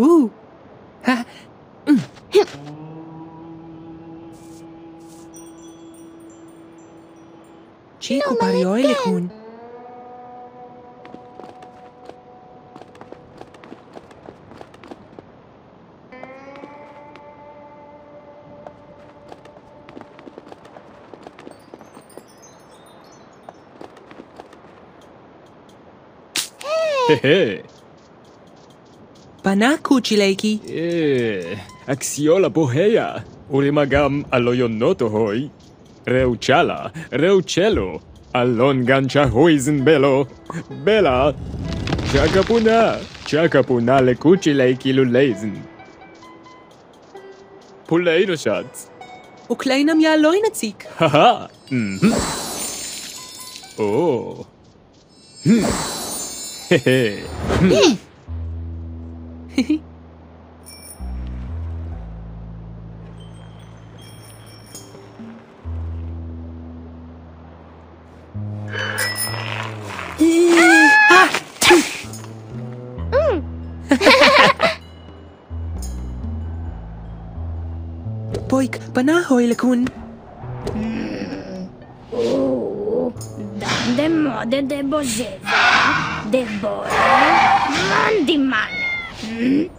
Uh. Ha. Ừ. Chỉ có bà rối hồn. Hey, hey. Panakuchileiki. Eh, axiola bohea. Urimagam aloyonoto hoi. Reuchala, reuchelo. Alongancha hoizen belo. Bela. Chacapuna, chacapuna lekuchileiki luleizen. Puleiro schatz. Ukleinam ja leunezik. Haha. Mhm. Oh. Hm. Hehe. Hm. Poik, panahoy lakun. Dande oh, mode de boževa, de bore, eh? mandi mandi. Di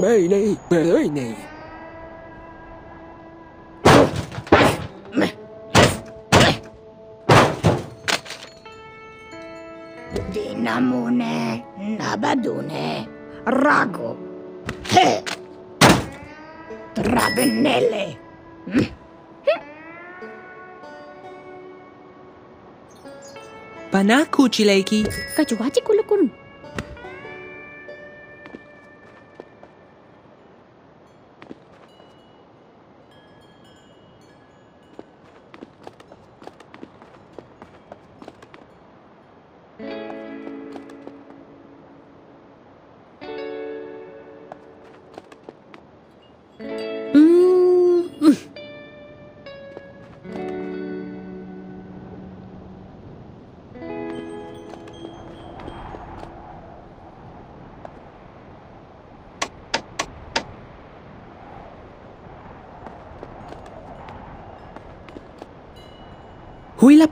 bene, bene. Dinamune, nabadune, rago. He. Panaku cileki. Kacuwaci kulukun.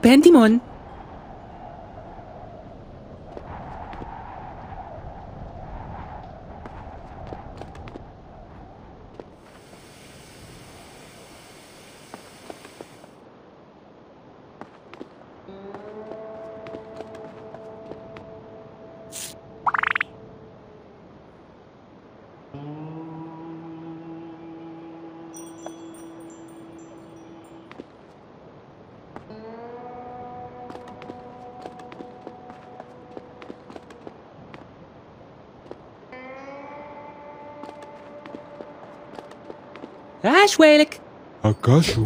Pentimon. عاش ويلك هكاشو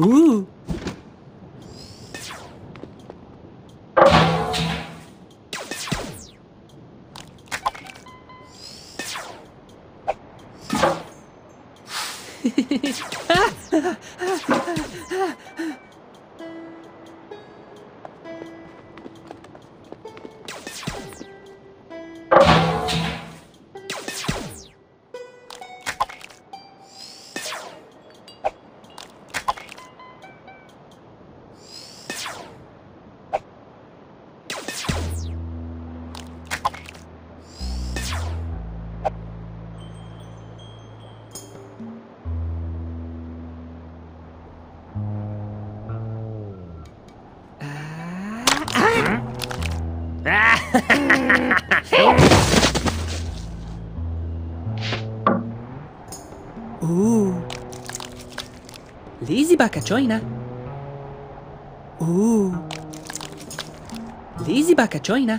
Ooh. Bakačojna. Uuu. Lizi Bakačojna.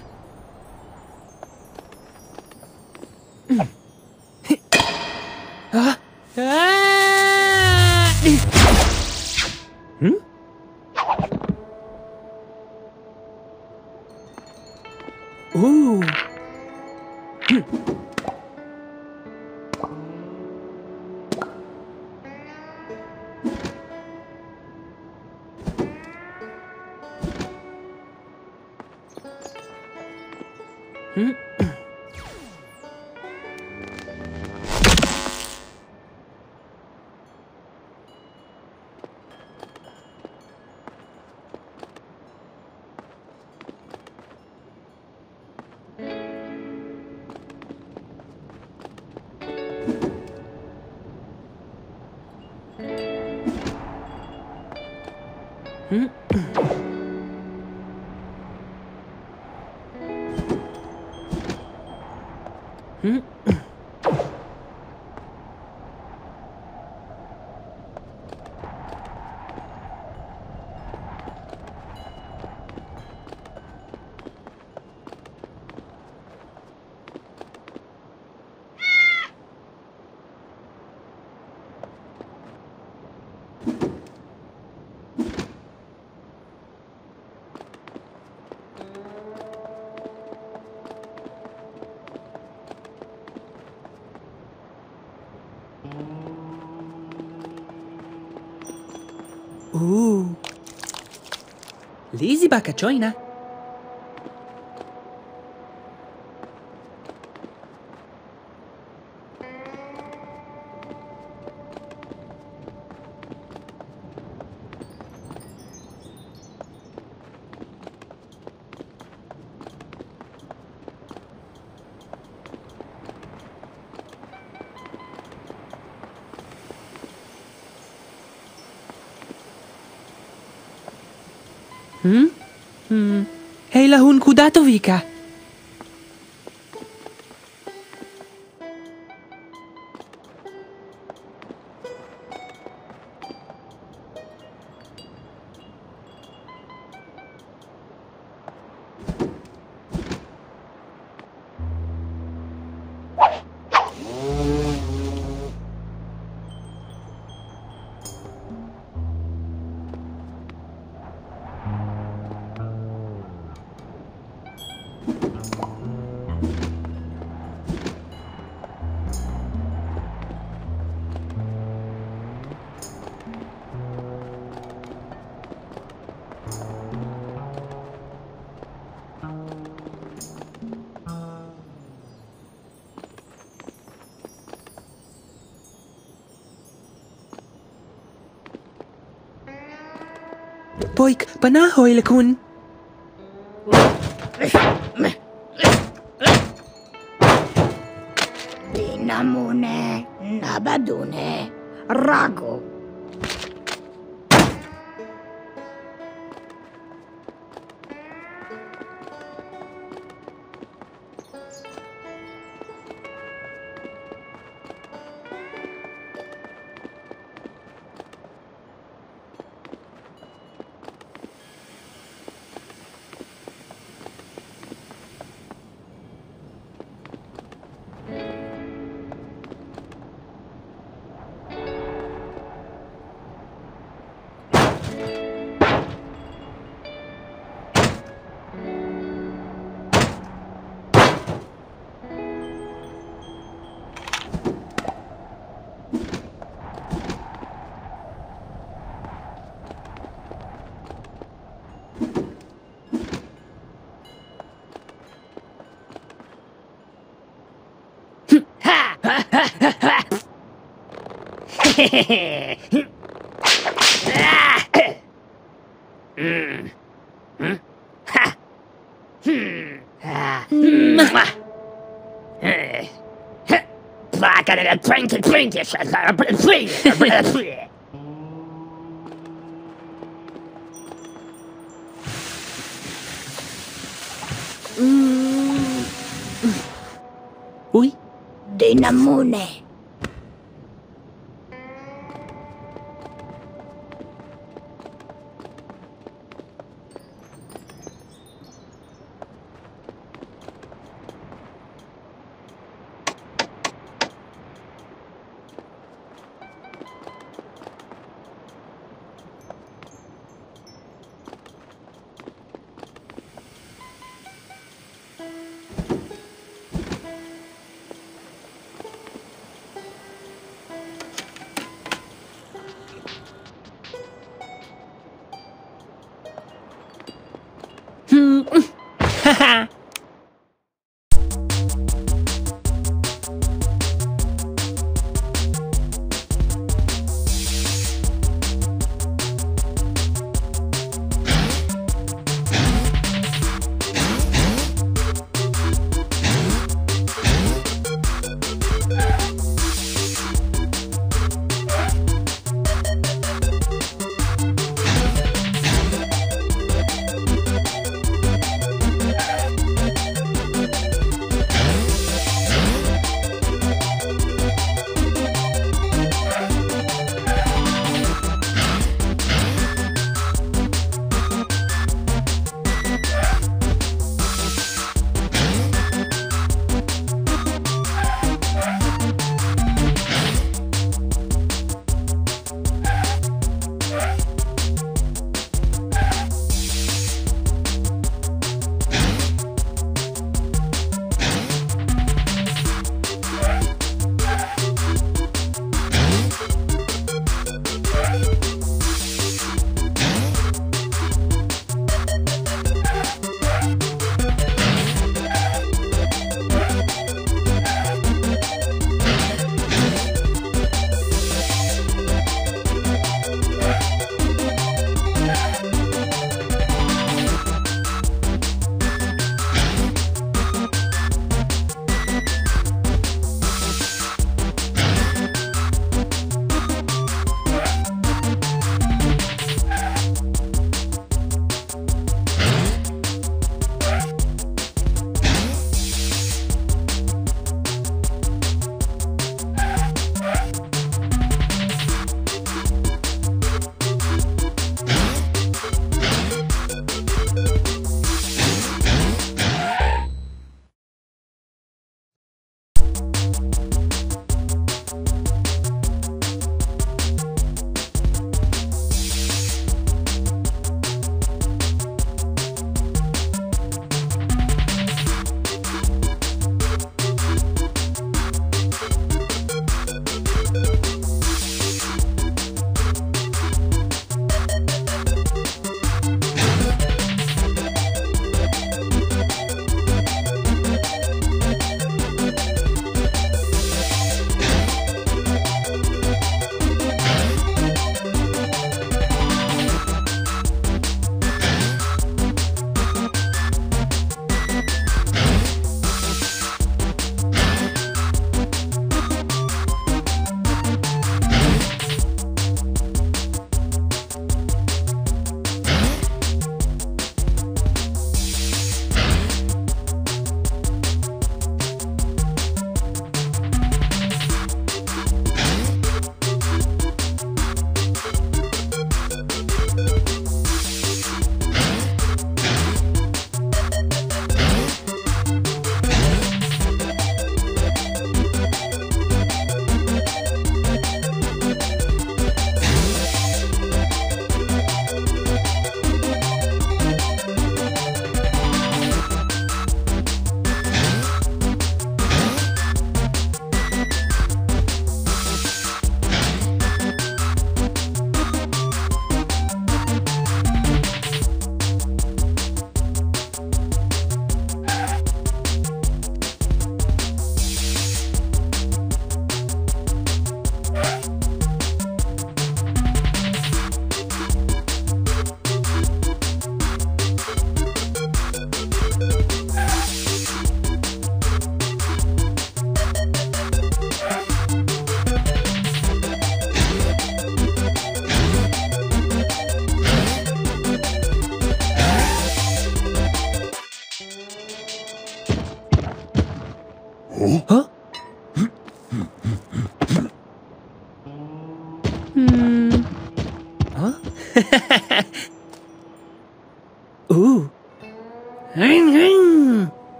嗯？Ooh. Lizzie Bacacioina Hmm? Hmm. Heila hun kudatovica. أخويك بناه هو لكون mm. Hmm? Ha! Hmm. Ah. Mwah. Eh. Black and a prank and prank is a prank. Uy. Dynamo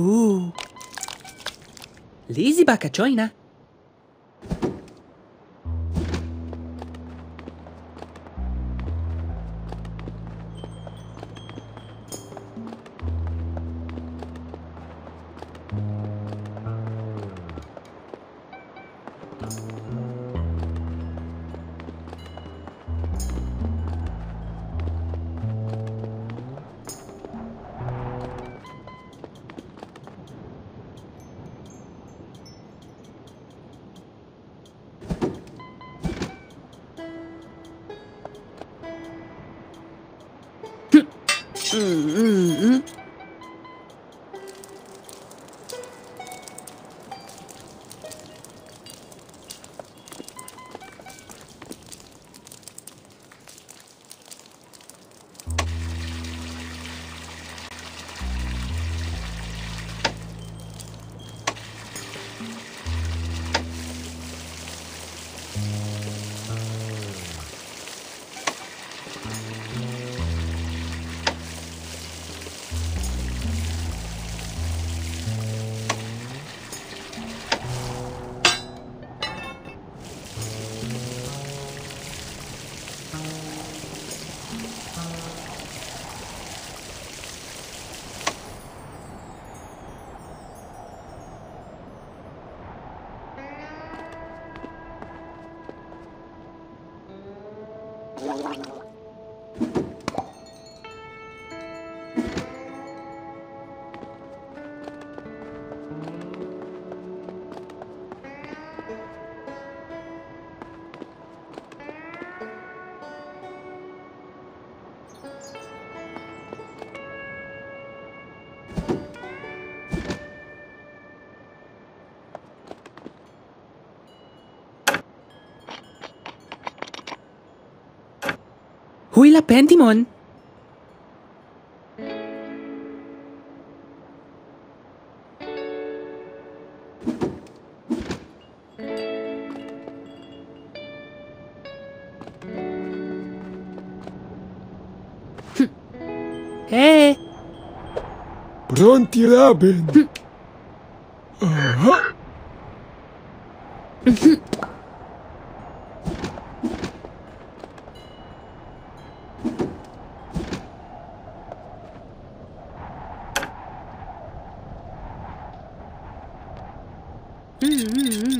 Ooh. Lizzie Bacacioina Pentimon. Hey. Pronti, Robin? 嗯嗯嗯。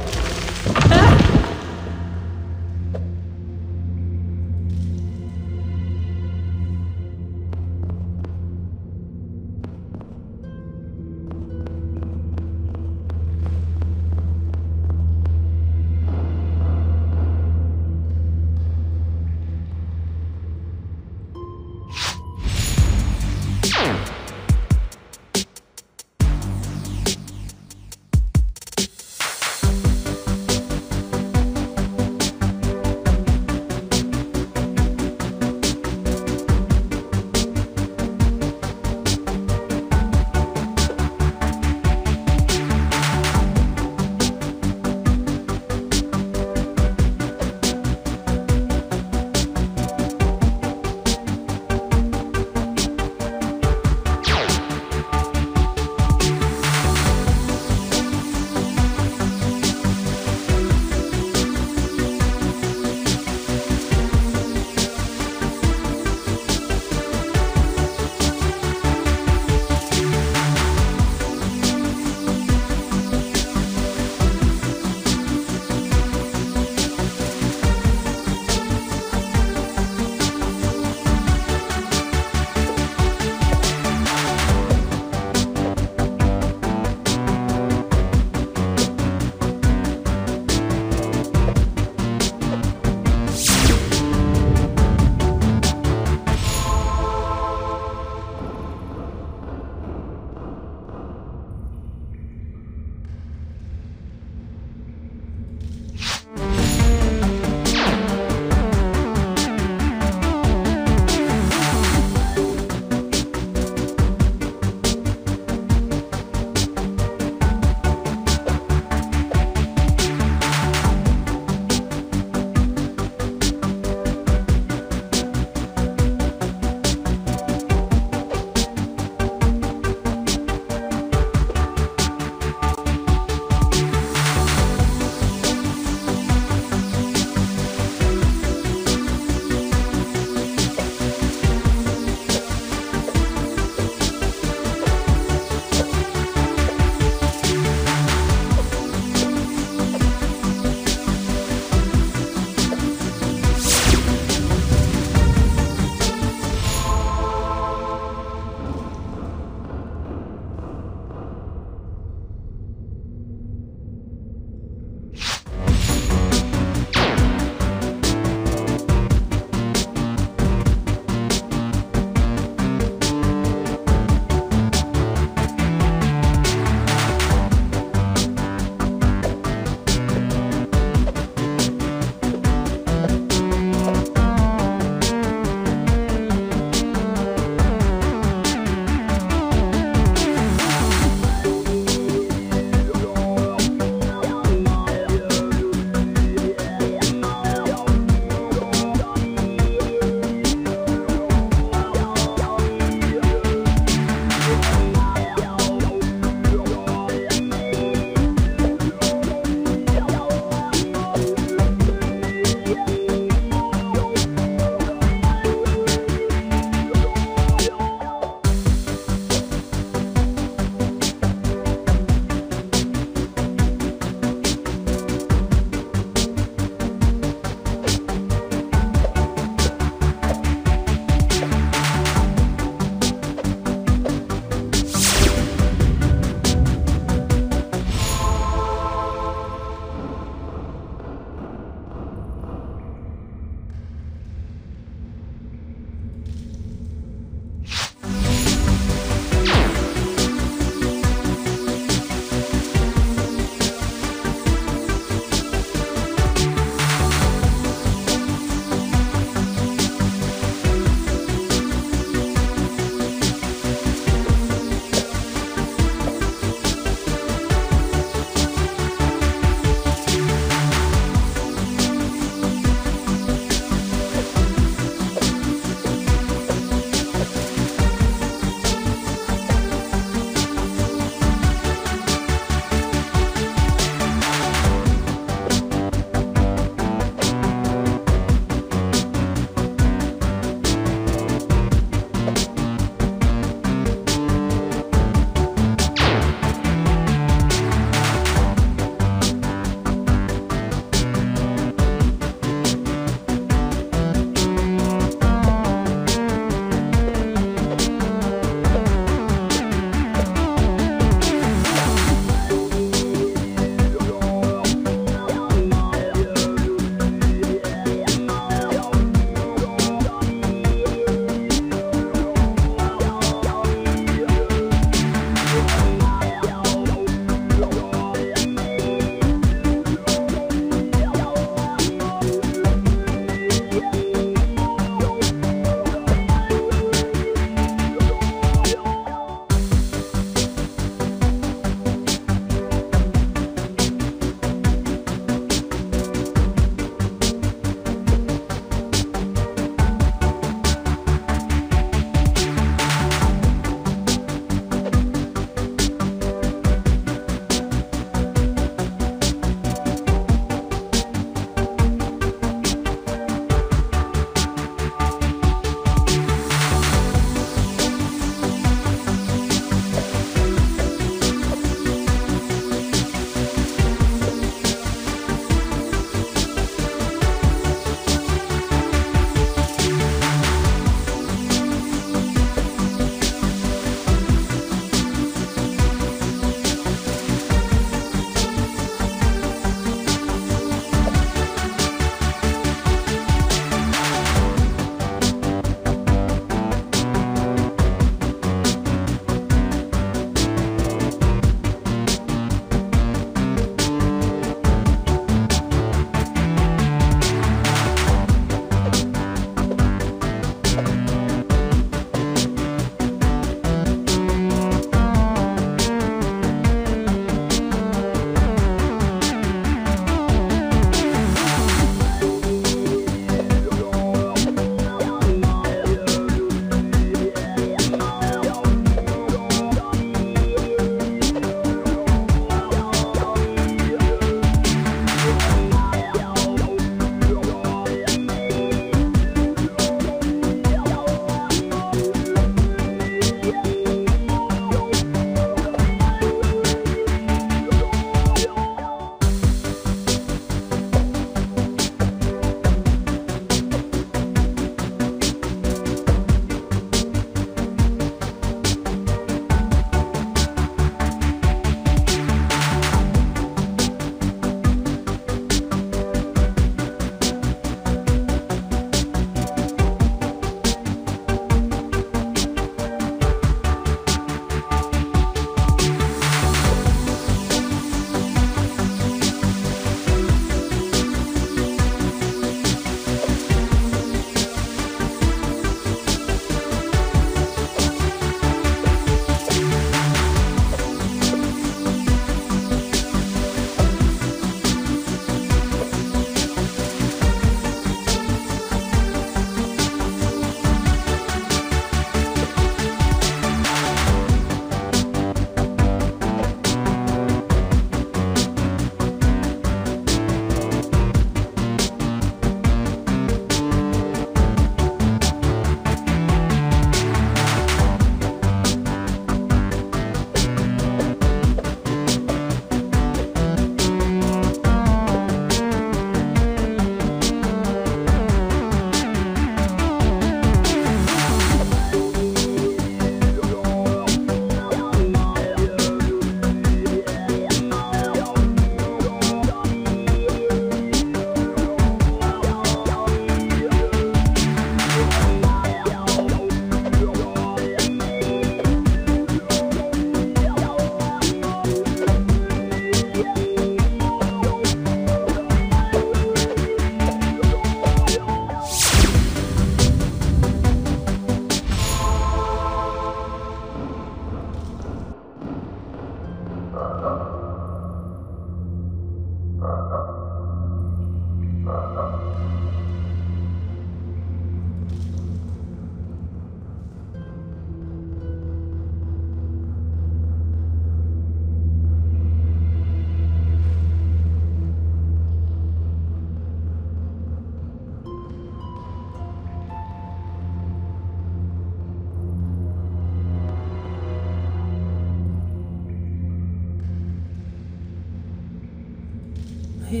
Ah!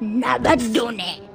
Nagadone.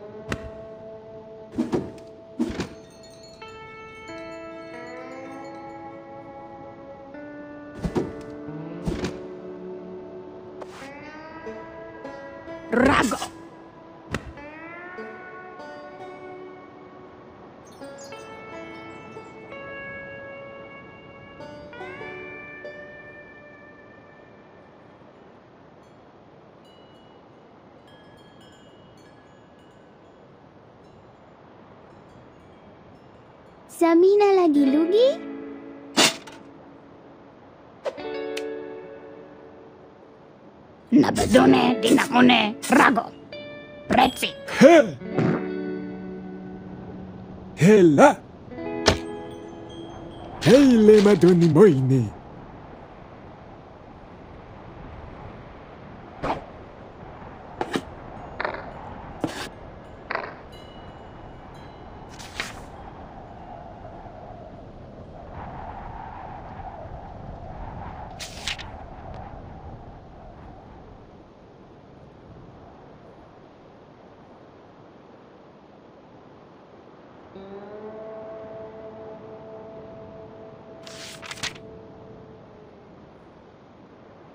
Samina lagi lugi? Nabadone, dinamone, rago. Prezzi. He! Hela! Hei le madonni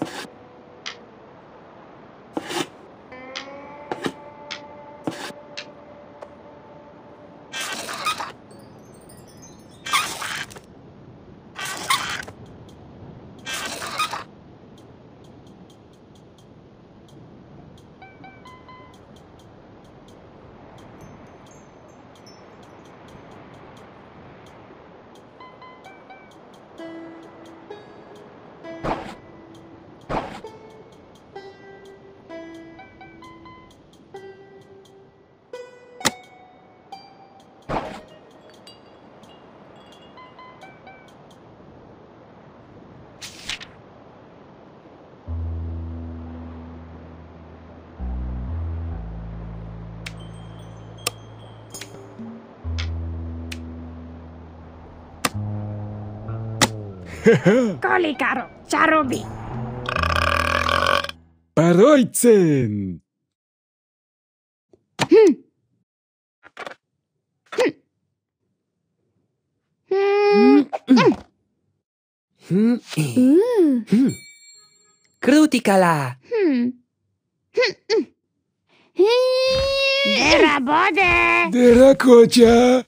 you Kolikaro, co robi? Parojcyn! Hmm. Hmm. Hmm. Hmm. Krutikala! Hmm. Dera bodę! Dera kocia!